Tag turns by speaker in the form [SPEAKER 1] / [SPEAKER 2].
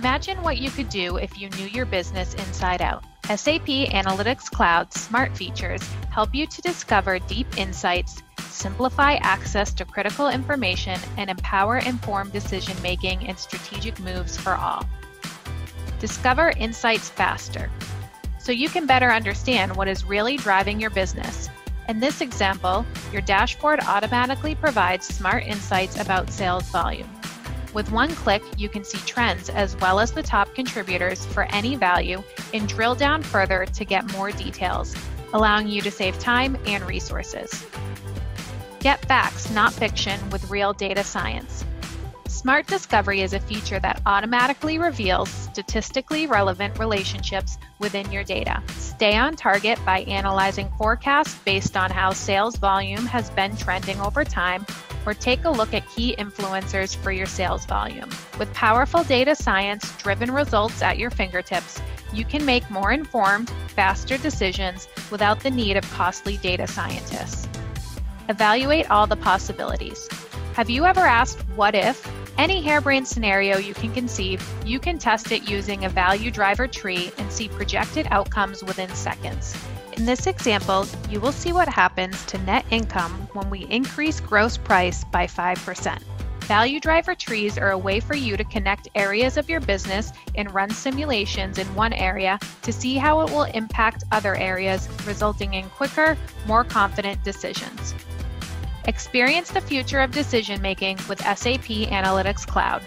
[SPEAKER 1] Imagine what you could do if you knew your business inside out. SAP Analytics Cloud's smart features help you to discover deep insights, simplify access to critical information, and empower informed decision making and strategic moves for all. Discover insights faster so you can better understand what is really driving your business. In this example, your dashboard automatically provides smart insights about sales volume. With one click, you can see trends as well as the top contributors for any value and drill down further to get more details, allowing you to save time and resources. Get facts, not fiction, with real data science. Smart Discovery is a feature that automatically reveals statistically relevant relationships within your data. Stay on target by analyzing forecasts based on how sales volume has been trending over time or take a look at key influencers for your sales volume. With powerful data science driven results at your fingertips, you can make more informed, faster decisions without the need of costly data scientists. Evaluate all the possibilities. Have you ever asked, What if? Any harebrained scenario you can conceive, you can test it using a value driver tree and see projected outcomes within seconds. In this example, you will see what happens to net income when we increase gross price by 5%. Value driver trees are a way for you to connect areas of your business and run simulations in one area to see how it will impact other areas, resulting in quicker, more confident decisions. Experience the future of decision making with SAP Analytics Cloud.